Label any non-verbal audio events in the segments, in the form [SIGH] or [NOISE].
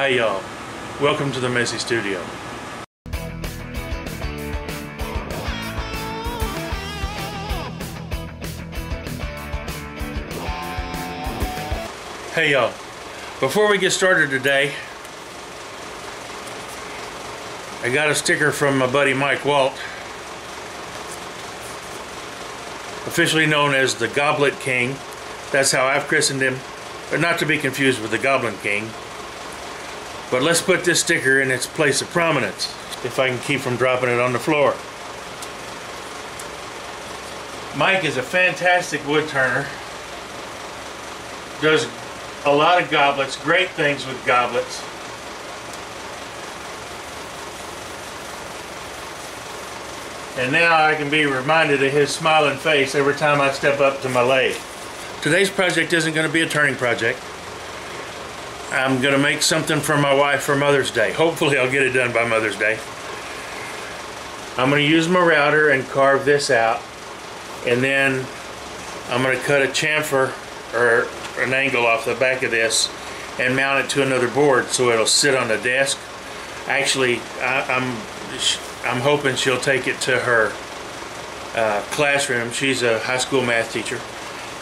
Hi y'all. Welcome to the Messy Studio. Hey y'all. Before we get started today, I got a sticker from my buddy Mike Walt, officially known as the Goblet King. That's how I've christened him, but not to be confused with the Goblin King. But let's put this sticker in its place of prominence, if I can keep from dropping it on the floor. Mike is a fantastic wood turner. Does a lot of goblets, great things with goblets. And now I can be reminded of his smiling face every time I step up to my lathe. Today's project isn't going to be a turning project. I'm going to make something for my wife for Mother's Day. Hopefully I'll get it done by Mother's Day. I'm going to use my router and carve this out. And then I'm going to cut a chamfer or an angle off the back of this and mount it to another board so it'll sit on the desk. Actually, I, I'm I'm hoping she'll take it to her uh, classroom. She's a high school math teacher.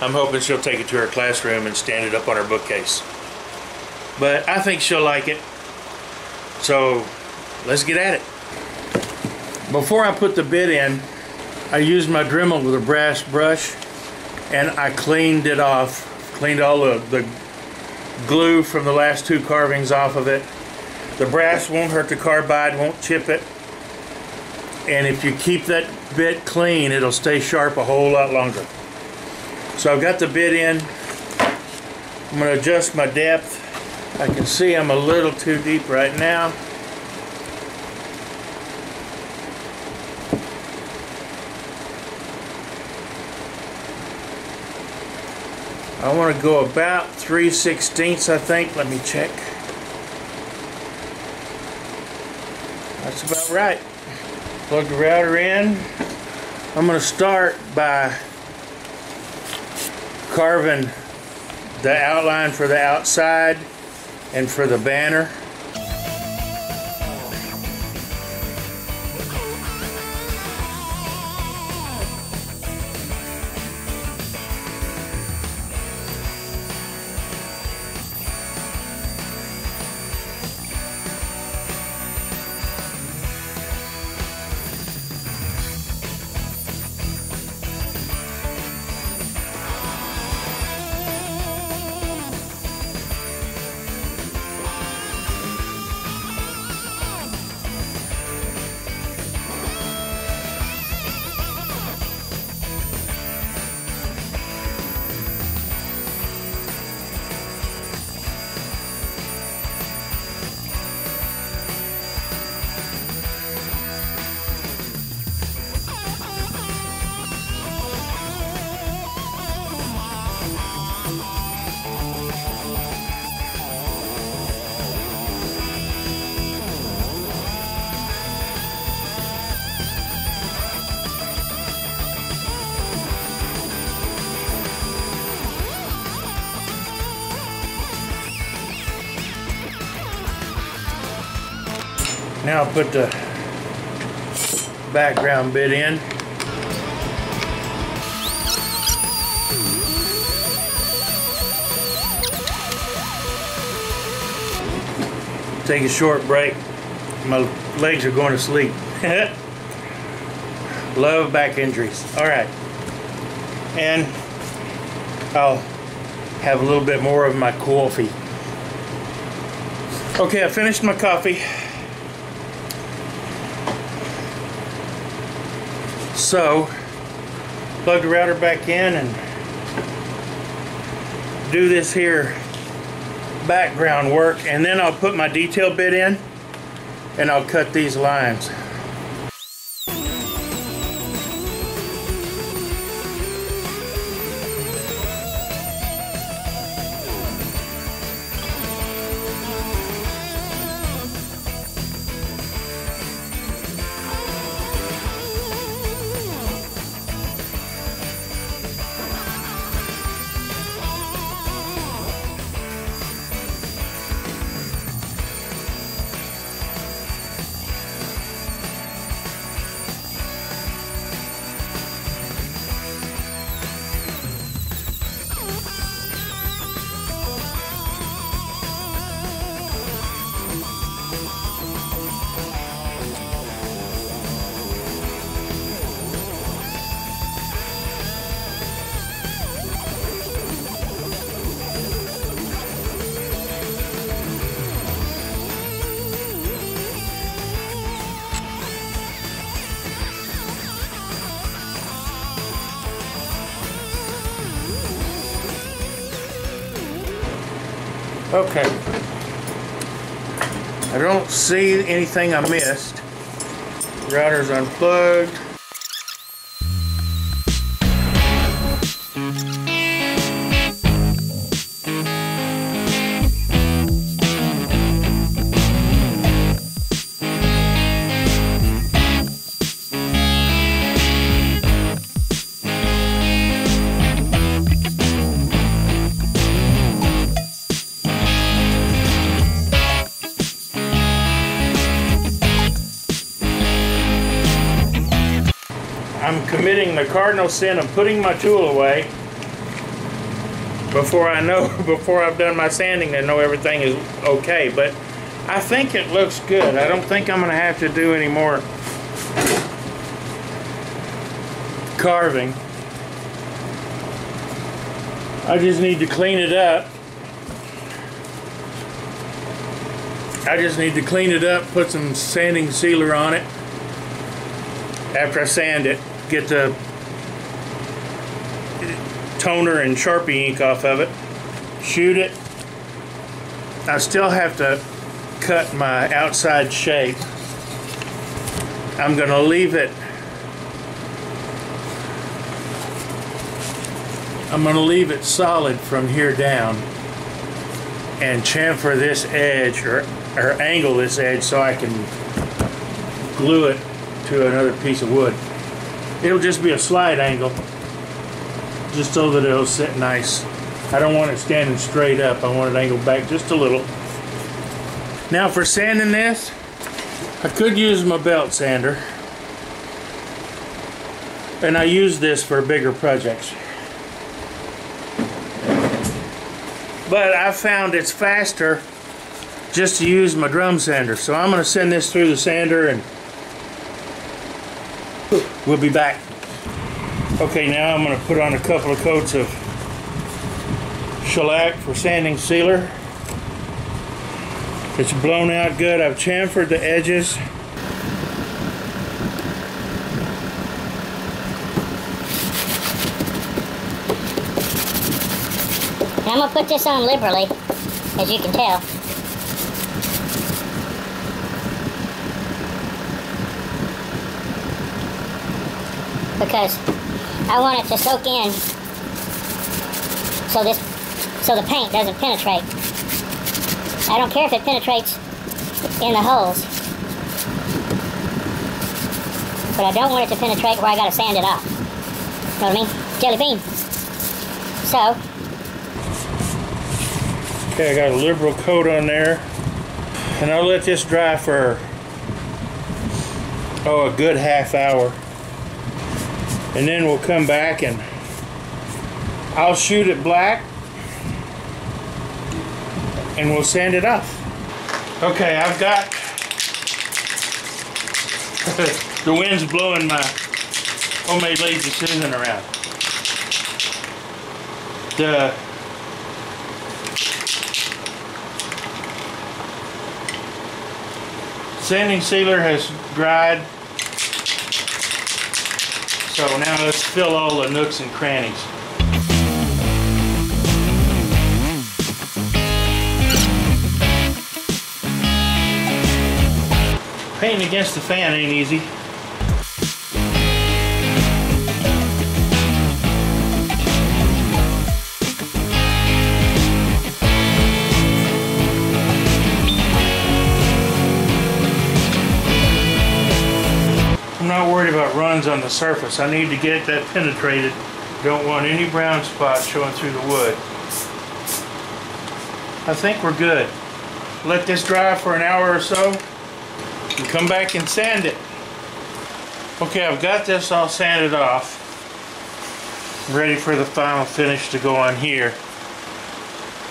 I'm hoping she'll take it to her classroom and stand it up on her bookcase. But I think she'll like it. So let's get at it. Before I put the bit in, I used my Dremel with a brass brush and I cleaned it off cleaned all the, the glue from the last two carvings off of it. The brass won't hurt the carbide, won't chip it. And if you keep that bit clean, it'll stay sharp a whole lot longer. So I've got the bit in. I'm going to adjust my depth. I can see I'm a little too deep right now. I want to go about 3 sixteenths I think. Let me check. That's about right. Plug the router in. I'm going to start by carving the outline for the outside and for the banner. Now I'll put the background bit in. Take a short break. My legs are going to sleep. [LAUGHS] Love back injuries. All right. And I'll have a little bit more of my coffee. Okay, I finished my coffee. So, plug the router back in and do this here background work and then I'll put my detail bit in and I'll cut these lines. Okay. I don't see anything I missed. Router's unplugged. The cardinal sin of putting my tool away before I know, [LAUGHS] before I've done my sanding to know everything is okay. But I think it looks good. I don't think I'm going to have to do any more carving. I just need to clean it up. I just need to clean it up, put some sanding sealer on it after I sand it get the toner and Sharpie ink off of it, shoot it. I still have to cut my outside shape. I'm going to leave it I'm going to leave it solid from here down and chamfer this edge or, or angle this edge so I can glue it to another piece of wood. It'll just be a slide angle, just so that it'll sit nice. I don't want it standing straight up. I want it angled back just a little. Now for sanding this, I could use my belt sander. And I use this for bigger projects. But I found it's faster just to use my drum sander. So I'm going to send this through the sander and We'll be back. Okay, now I'm going to put on a couple of coats of shellac for sanding sealer. It's blown out good. I've chamfered the edges. I'm going to put this on liberally, as you can tell. because I want it to soak in so this so the paint doesn't penetrate. I don't care if it penetrates in the holes. But I don't want it to penetrate where I gotta sand it off. You Know what I mean? Jelly bean. So Okay, I got a liberal coat on there. And I'll let this dry for oh a good half hour and then we'll come back and I'll shoot it black and we'll sand it off. Okay, I've got [LAUGHS] the wind's blowing my homemade lazy Susan around. The sanding sealer has dried so now let's fill all the nooks and crannies. Painting against the fan ain't easy. Worried about runs on the surface. I need to get that penetrated. Don't want any brown spots showing through the wood. I think we're good. Let this dry for an hour or so and come back and sand it. Okay, I've got this all sanded off. ready for the final finish to go on here.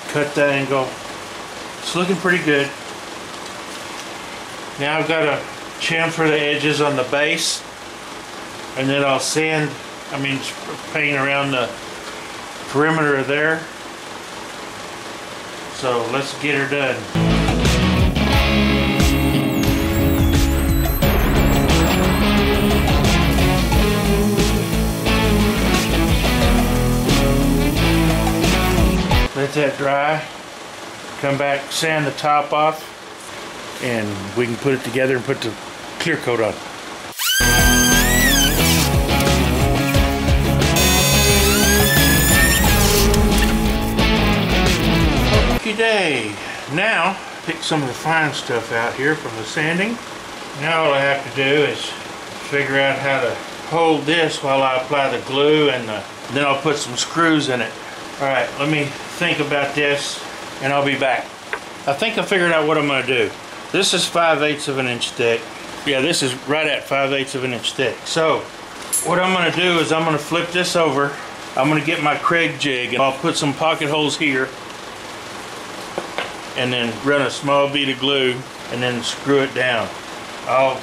Cut that angle. It's looking pretty good. Now I've got to chamfer the edges on the base and then I'll sand I mean paint around the perimeter there. So let's get her done. Let that dry. Come back, sand the top off, and we can put it together and put the clear coat on. Day. Now, pick some of the fine stuff out here from the sanding. Now all I have to do is figure out how to hold this while I apply the glue and the, then I'll put some screws in it. All right, let me think about this and I'll be back. I think I figured out what I'm gonna do. This is 5 eighths of an inch thick. Yeah, this is right at 5 eighths of an inch thick. So, what I'm gonna do is I'm gonna flip this over. I'm gonna get my Kreg jig and I'll put some pocket holes here and then run a small bead of glue and then screw it down. I'll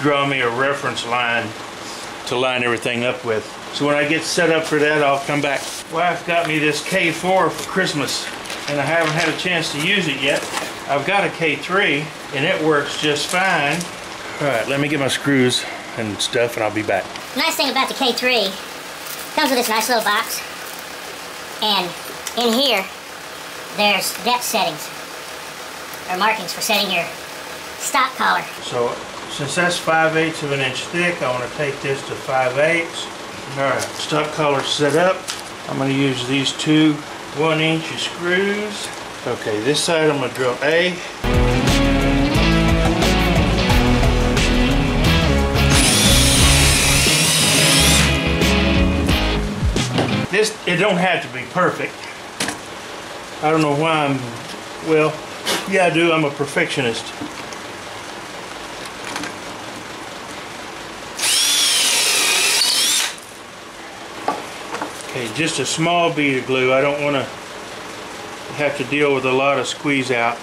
draw me a reference line to line everything up with. So when I get set up for that, I'll come back. Wife got me this K4 for Christmas and I haven't had a chance to use it yet. I've got a K3 and it works just fine. All right, let me get my screws and stuff and I'll be back. Nice thing about the K3, comes with this nice little box. And in here, there's depth settings, or markings for setting your stock collar. So since that's 5 eighths of an inch thick, I want to take this to 5 eighths. All right, stock collar set up. I'm going to use these two one inch screws. Okay, this side I'm going to drill A. This, it don't have to be perfect. I don't know why I'm, well, yeah I do, I'm a perfectionist. Okay, just a small bead of glue. I don't want to have to deal with a lot of squeeze out.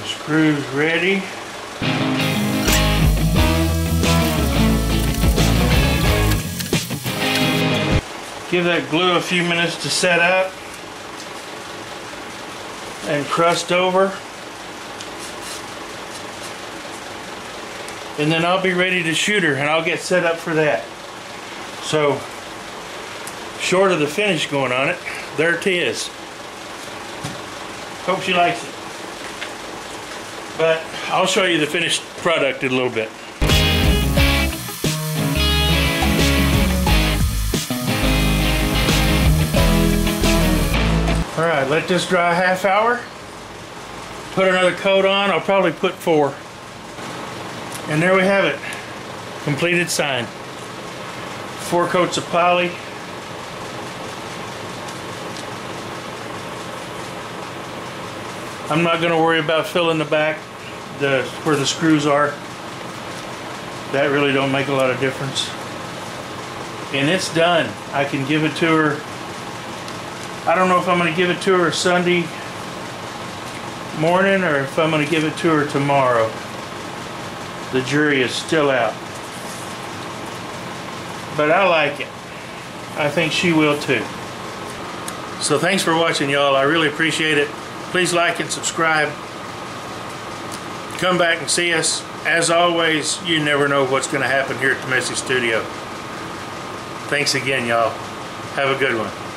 The screws ready. Give that glue a few minutes to set up and crust over. And then I'll be ready to shoot her and I'll get set up for that. So, short of the finish going on it, there it is. Hope she likes it. But I'll show you the finished product in a little bit. Let this dry half hour. Put another coat on. I'll probably put four. And there we have it. Completed sign. Four coats of poly. I'm not going to worry about filling the back, the where the screws are. That really don't make a lot of difference. And it's done. I can give it to her I don't know if I'm going to give it to her Sunday morning or if I'm going to give it to her tomorrow. The jury is still out. But I like it. I think she will too. So thanks for watching y'all. I really appreciate it. Please like and subscribe. Come back and see us. As always, you never know what's going to happen here at the Messy Studio. Thanks again, y'all. Have a good one.